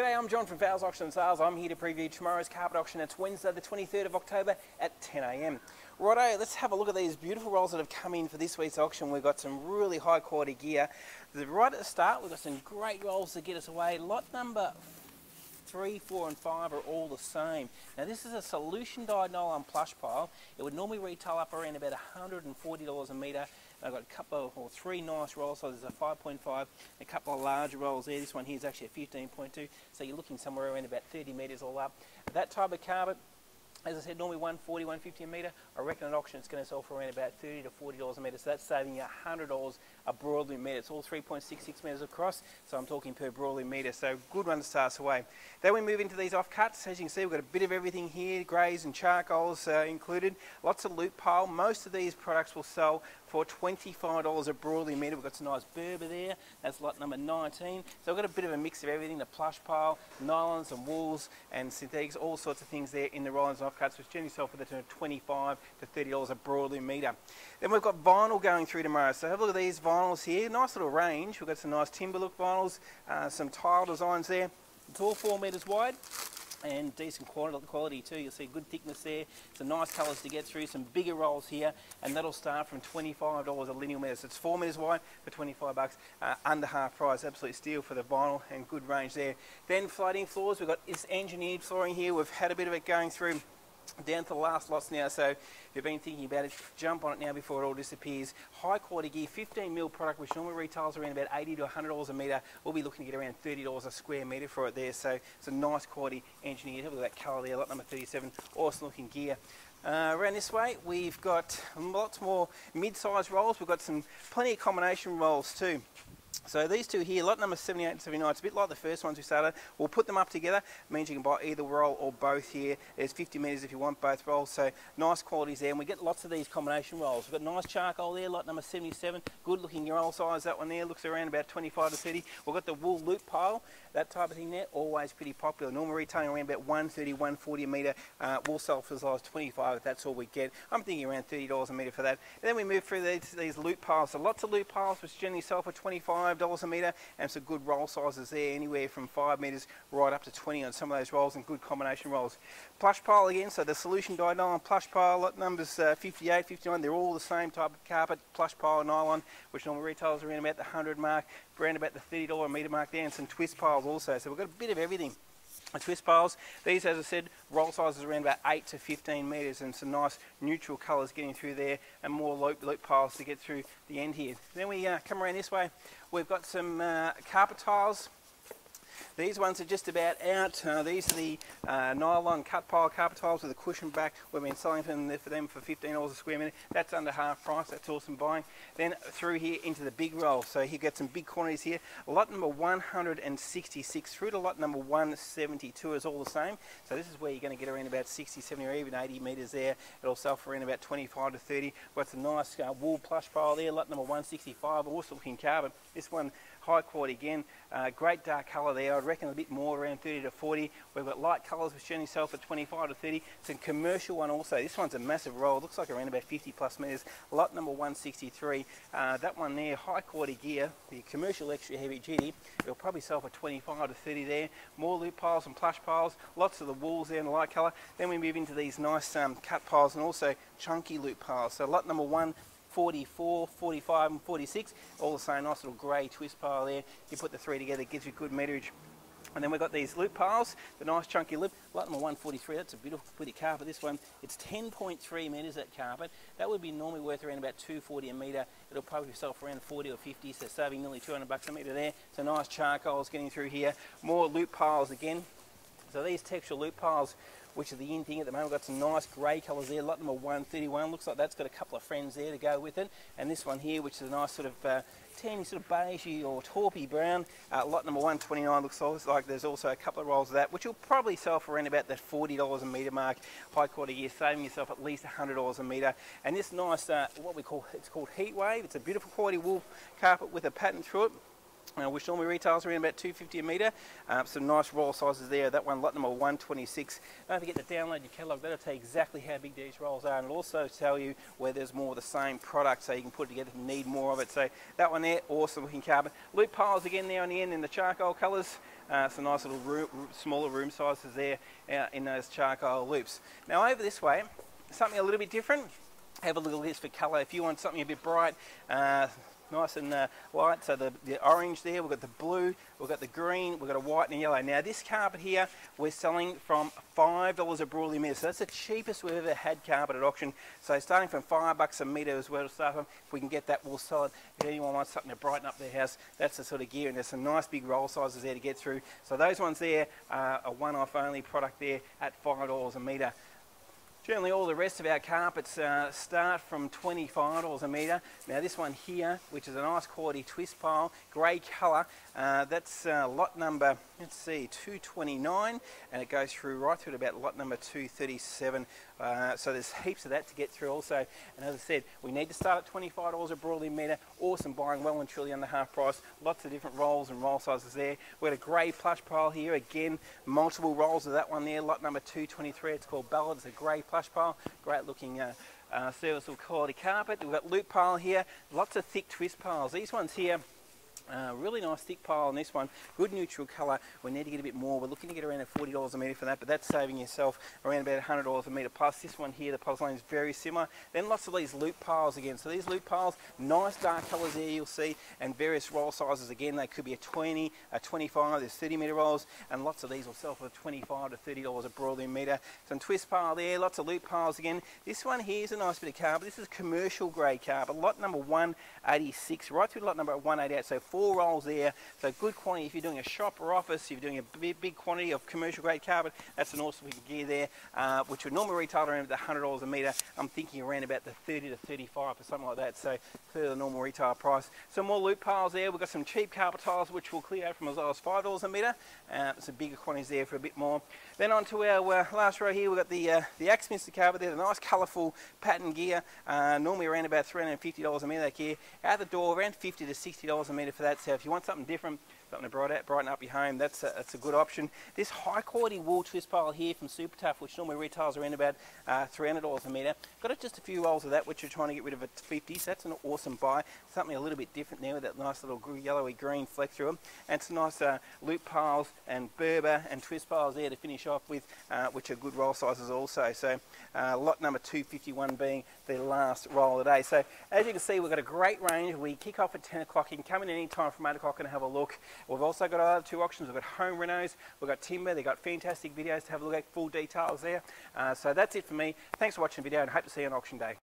G'day, I'm John from Fowles Auction and Sales. I'm here to preview tomorrow's carpet auction. It's Wednesday, the 23rd of October at 10am. Righto, let's have a look at these beautiful rolls that have come in for this week's auction. We've got some really high quality gear. Right at the start, we've got some great rolls to get us away. Lot number three, four, and five are all the same. Now this is a solution dyed nylon plush pile. It would normally retail up around about $140 a metre. I've got a couple or three nice rolls, so there's a 5.5, a couple of large rolls there. This one here is actually a 15.2, so you're looking somewhere around about 30 metres all up. That type of carpet, as I said, normally 140, 150 a metre. I reckon at auction it's going to sell for around about 30 to 40 dollars a metre. So that's saving you 100 dollars a broadloom metre. It's all 3.66 metres across, so I'm talking per broadloom metre. So good one to start us away. Then we move into these offcuts. As you can see, we've got a bit of everything here, greys and charcoals uh, included. Lots of loop pile. Most of these products will sell for $25 a broadloom metre. We've got some nice Berber there. That's lot number 19. So we've got a bit of a mix of everything, the plush pile, nylons and wools and synthetics, all sorts of things there in the rollins and offcuts, which generally sell for the 25 to $30 a broadloom metre. Then we've got vinyl going through tomorrow. So have a look at these vinyls here. Nice little range. We've got some nice timber look vinyls, uh, some tile designs there. It's all four metres wide and decent quality too. You'll see good thickness there, some nice colours to get through, some bigger rolls here, and that'll start from $25 a linear metre. So it's four metres wide for 25 bucks, uh, under half price. Absolute steal for the vinyl and good range there. Then floating floors, we've got this engineered flooring here. We've had a bit of it going through down to the last lots now, so if you've been thinking about it, jump on it now before it all disappears. High quality gear, 15 mil product, which normally retails around about 80 to 100 dollars a metre. We'll be looking to get around 30 dollars a square metre for it there. So it's a nice quality engineered. Have a look at that colour there, lot number 37. Awesome looking gear. Uh, around this way, we've got lots more mid-sized rolls. We've got some plenty of combination rolls too. So these two here, lot number 78 and 79, it's a bit like the first ones we started. We'll put them up together, means you can buy either roll or both here. There's 50 metres if you want both rolls, so nice qualities there. And we get lots of these combination rolls. We've got nice charcoal there, lot number 77, good looking roll size, that one there looks around about 25 to 30. We've got the wool loop pile, that type of thing there, always pretty popular. Normal retailing around about 130, 140 a metre. Uh, sell for as low as 25 if that's all we get. I'm thinking around $30 a metre for that. And then we move through these, these loop piles. So lots of loop piles which generally sell for 25 $5 a metre and some good roll sizes there, anywhere from 5 metres right up to 20 on some of those rolls and good combination rolls. Plush pile again, so the solution dyed nylon plush pile, numbers uh, 58, 59, they're all the same type of carpet, plush pile nylon, which normally retails around about the 100 mark, around about the $30 a metre mark there, and some twist piles also, so we've got a bit of everything twist piles. These, as I said, roll sizes around about 8 to 15 metres and some nice neutral colours getting through there and more loop, loop piles to get through the end here. Then we uh, come around this way. We've got some uh, carpet tiles these ones are just about out. Uh, these are the uh, nylon cut pile carpet tiles with a cushion back. We've been selling them for them for $15 a square metre. That's under half price. That's awesome buying. Then through here into the big roll. So you get some big quantities here. Lot number 166 through to lot number 172 is all the same. So this is where you're going to get around about 60, 70 or even 80 metres there. It'll sell for around about 25 to 30. We've got some nice uh, wool plush pile there. Lot number 165. Awesome looking carbon. This one high quality again. Uh, great dark colour there. I'd reckon a bit more around 30 to 40. We've got light colours which generally sell for 25 to 30. It's a commercial one also. This one's a massive roll. It looks like around about 50 plus metres. Lot number 163. Uh, that one there, high quality gear. The commercial extra heavy duty. It'll probably sell for 25 to 30 there. More loop piles and plush piles. Lots of the walls there in the light colour. Then we move into these nice um, cut piles and also chunky loop piles. So lot number one 44, 45 and 46, all the same nice little grey twist pile there. You put the three together, it gives you good meterage. And then we've got these loop piles, the nice chunky loop, lot number 143, that's a beautiful pretty carpet. This one, it's 10.3 metres that carpet. That would be normally worth around about 240 a metre. It'll probably sell for around 40 or 50, so saving nearly 200 bucks a metre there. So nice charcoals getting through here. More loop piles again. So these textural loop piles which is the in thing at the moment. We've got some nice grey colours there. Lot number 131 looks like that's got a couple of friends there to go with it. And this one here, which is a nice sort of uh, tanny sort of beigey or taupey brown. Uh, lot number 129 looks like there's also a couple of rolls of that, which will probably sell for around about the $40 a metre mark. High quality gear, saving yourself at least $100 a metre. And this nice, uh, what we call, it's called Heat Wave. It's a beautiful quality wool carpet with a pattern through it uh, which normally retails around about 250 a metre. Uh, some nice roll sizes there. That one, lot number 126. Don't forget to download your catalogue. That'll tell you exactly how big these rolls are and it'll also tell you where there's more of the same product so you can put it together if you need more of it. So that one there, awesome looking carbon. Loop piles again there on the end in the charcoal colours. uh, some nice little room, smaller room sizes there uh, in those charcoal loops. Now over this way, something a little bit different. Have a look at this for colour. If you want something a bit bright, uh, nice and uh, light. So the, the orange there, we've got the blue, we've got the green, we've got a white and a yellow. Now this carpet here, we're selling from $5 a broadloom metre. So that's the cheapest we've ever had carpet at auction. So starting from five bucks a metre as well to start from. If we can get that, we'll sell it. If anyone wants something to brighten up their house, that's the sort of gear. And there's some nice big roll sizes there to get through. So those ones there are a one-off only product there at $5 a metre. Generally all the rest of our carpets uh, start from $25 a metre. Now this one here, which is a nice quality twist pile, grey colour, uh, that's uh, lot number, let's see, 229 and it goes through right through to about lot number 237. Uh, so there's heaps of that to get through also. And as I said, we need to start at $25 a broadloom metre. Awesome buying, well and truly under half price. Lots of different rolls and roll sizes there. We've got a grey plush pile here. Again, multiple rolls of that one there. Lot number 223. It's called Ballad. It's a grey plush pile. Great looking uh, uh, serviceable quality carpet. We've got loop pile here. Lots of thick twist piles. These ones here uh, really nice thick pile on this one, good neutral colour. We need to get a bit more. We're looking to get around $40 a metre for that, but that's saving yourself around about $100 a metre plus. This one here, the pozzolani is very similar. Then lots of these loop piles again. So these loop piles, nice dark colours there you'll see, and various roll sizes again. They could be a 20, a 25, there's 30 metre rolls, and lots of these will sell for 25 to $30 a broadloom metre. Some twist pile there, lots of loop piles again. This one here is a nice bit of carpet. This is commercial grade carpet, lot number 186, right through lot number 188. So four four rolls there. So good quantity if you're doing a shop or office, if you're doing a big, big quantity of commercial grade carpet, that's an awesome piece of gear there, uh, which would normally retail around the $100 a metre. I'm thinking around about the 30 to 35 or something like that. So for the normal retail price. Some more loop piles there. We've got some cheap carpet tiles which will clear out from as low as $5 a metre. Uh, some bigger quantities there for a bit more. Then on to our uh, last row here, we've got the, uh, the Axminster carpet there, the nice colourful pattern gear. Uh, normally around about $350 a metre that gear. Out the door, around 50 to $60 a metre for that that. So if you want something different, something to brighten, up your home, that's a, that's a good option. This high quality wool twist pile here from Super Tough, which normally retails around about uh, $300 a metre. Got just a few rolls of that, which you're trying to get rid of at 50 so that's an awesome buy. Something a little bit different there with that nice little yellowy green fleck through them. And some nice uh, loop piles and Berber and twist piles there to finish off with, uh, which are good roll sizes also. So uh, lot number 251 being the last roll of the day. So as you can see, we've got a great range. We kick off at 10 o'clock. You can come in any time from 8 o'clock and have a look. We've also got our other two auctions. We've got home renos, we've got timber. They've got fantastic videos to have a look at, full details there. Uh, so that's it for me. Thanks for watching the video and hope to see you on auction day.